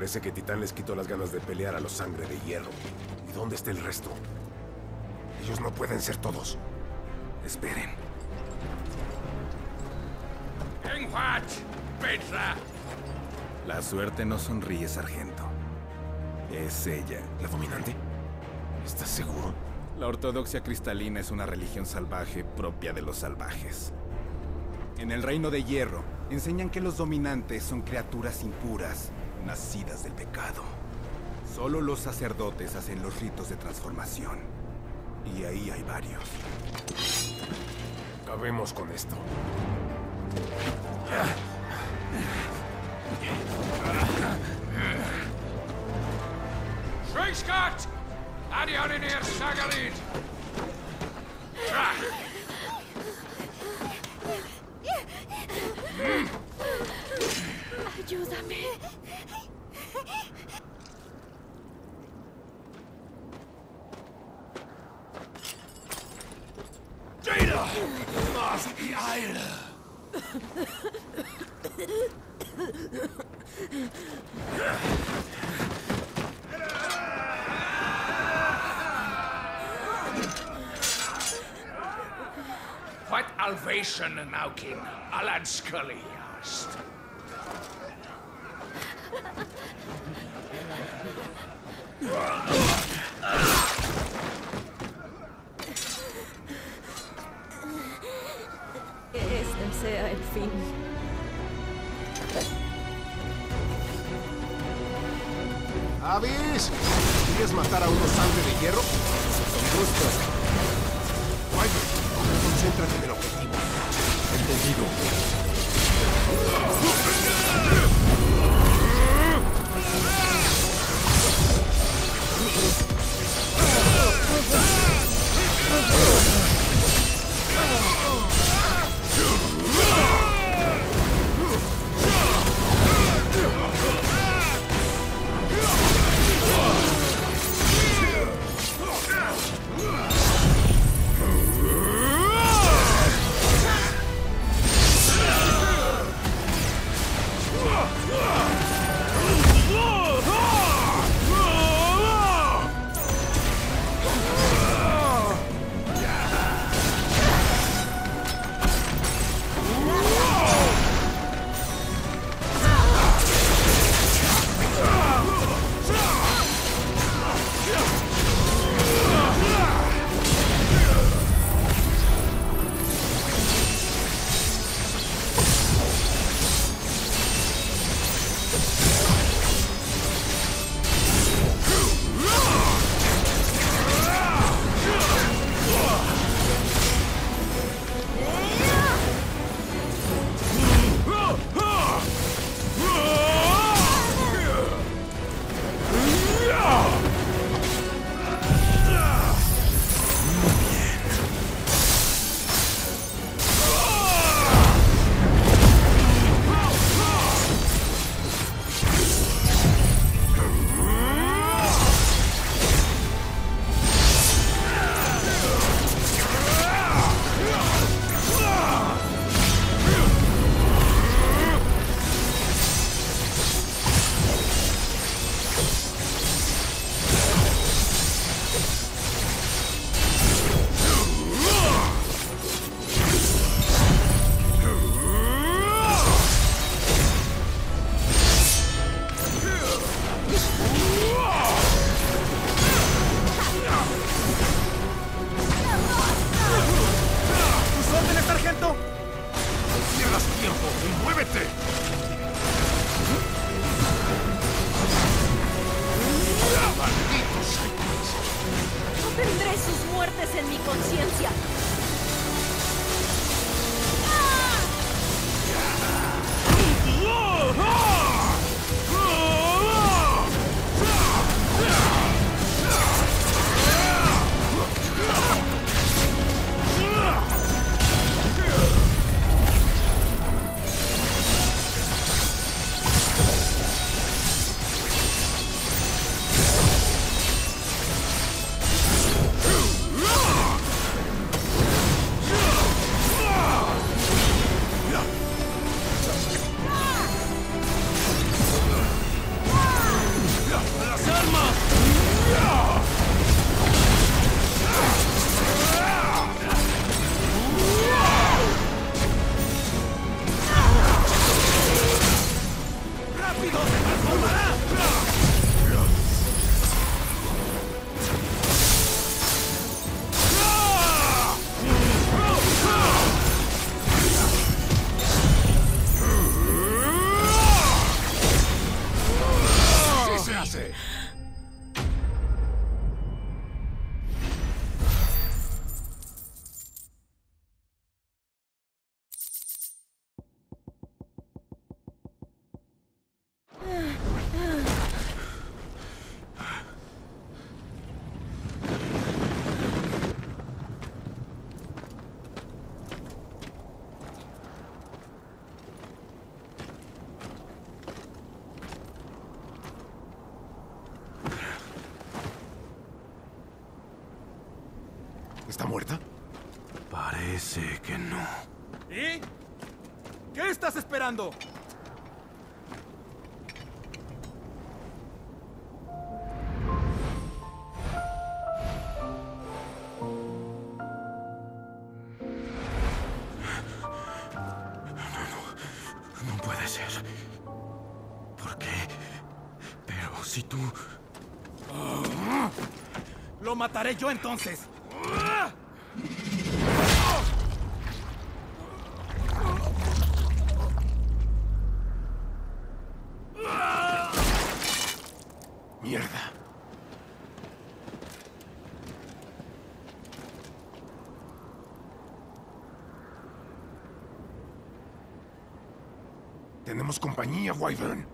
Parece que Titán les quitó las ganas de pelear a los sangre de hierro. ¿Y dónde está el resto? Ellos no pueden ser todos. Esperen. La suerte no sonríe, sargento. Es ella. ¿La dominante? ¿Estás seguro? La ortodoxia cristalina es una religión salvaje propia de los salvajes. En el reino de hierro, enseñan que los dominantes son criaturas impuras, nacidas del pecado. Solo los sacerdotes hacen los ritos de transformación. Y ahí hay varios. Acabemos con esto. Schweigskart! Adioninir Sagalit! Ayúdame. What alvation now, King? Alad Scully asked. Sea el fin. ¡Avis! ¿Quieres matar a unos sangre de hierro? Justo. Concéntrate en el objetivo. Entendido. ¿Está muerta? Parece que no. ¿Y? ¿Qué estás esperando? No puede ser. ¿Por qué? Pero si tú... Lo mataré yo entonces. Mierda. Tenemos compañía, Wyvern.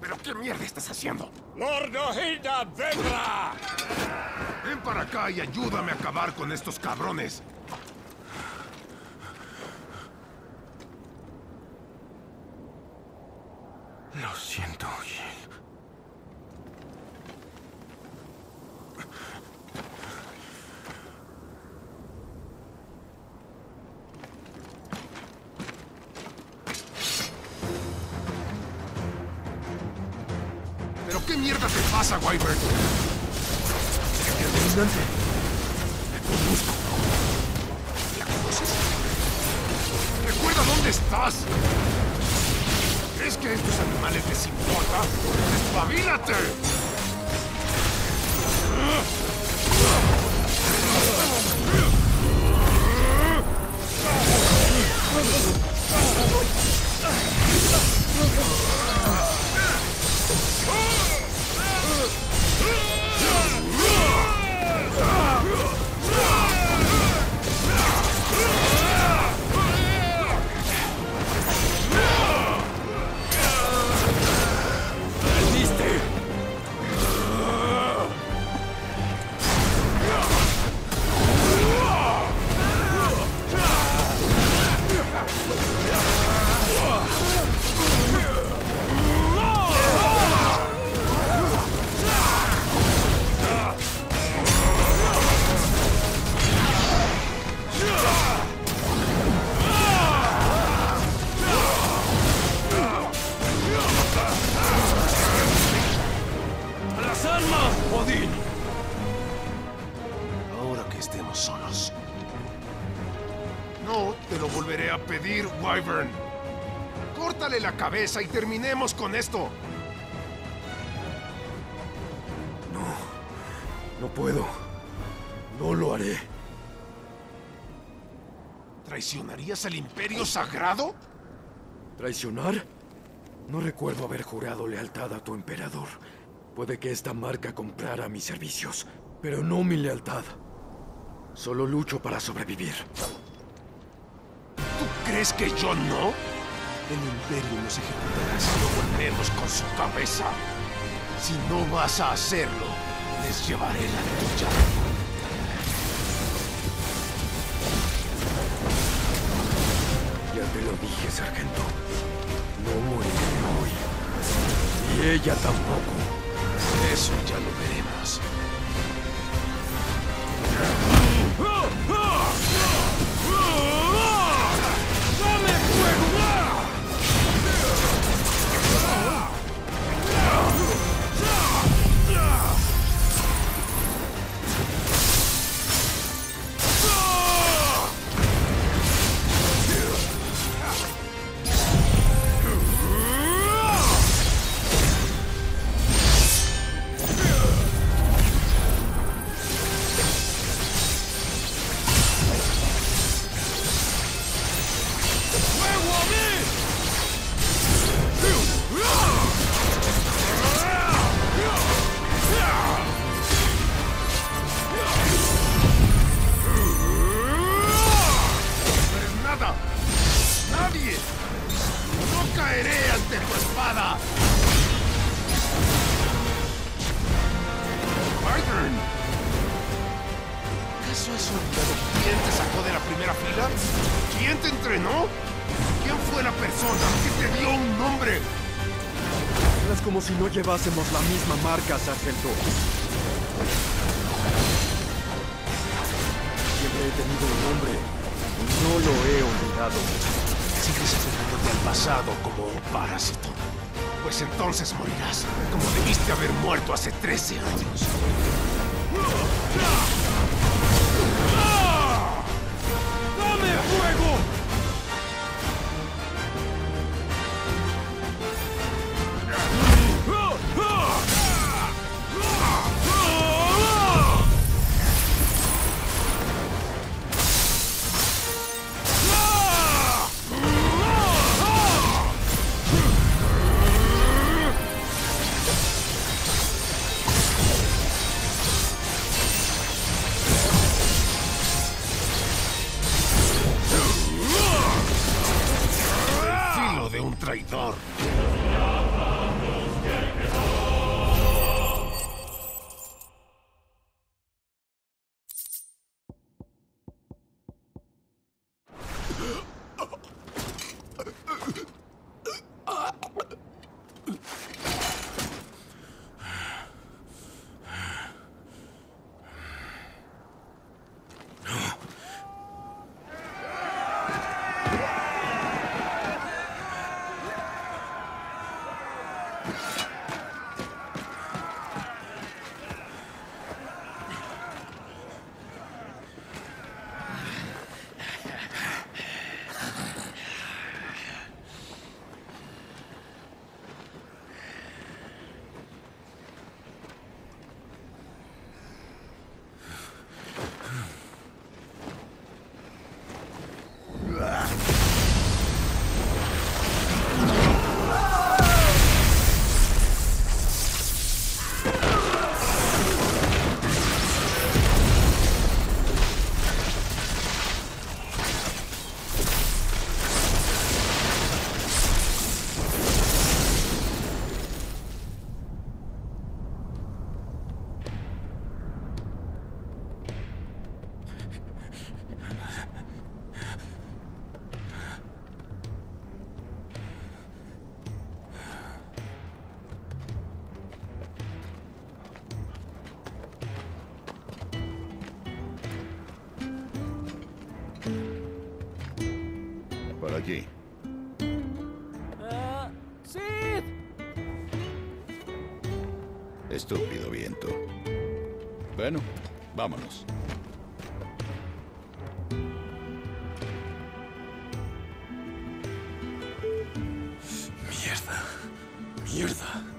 ¿Pero qué mierda estás haciendo? Lord Hilda vendrá! Ven para acá y ayúdame a acabar con estos cabrones. Qué mierda te pasa, Wyvern? Dominante. ¿La conoces? Recuerda dónde estás. ¿Crees que a estos animales les importa? ¡Despabilate! No te lo volveré a pedir, Wyvern. Córtale la cabeza y terminemos con esto. No puedo. No lo haré. ¿Traicionarías al Imperio Sagrado? ¿Traicionar? No recuerdo haber jurado lealtad a tu emperador. Puede que esta marca comprara mis servicios, pero no mi lealtad. Solo lucho para sobrevivir. ¿Tú crees que yo no? El Imperio nos ejecutará si no volvemos con su cabeza. Si no vas a hacerlo, les llevaré la tuya. Ya te lo dije, sargento. No moriré hoy. Y ella tampoco. Eso ya ¿Quién te sacó de la primera fila? ¿Quién te entrenó? ¿Quién fue la persona que te dio un nombre? Es como si no llevásemos la misma marca, sargento. Siempre he tenido un nombre y no lo he olvidado. Sigues aferrándote al pasado como un parásito. Pues entonces morirás, como debiste haber muerto hace 13 años. ¡Sid! Estúpido viento. Bueno, vámonos. Mierda. Mierda.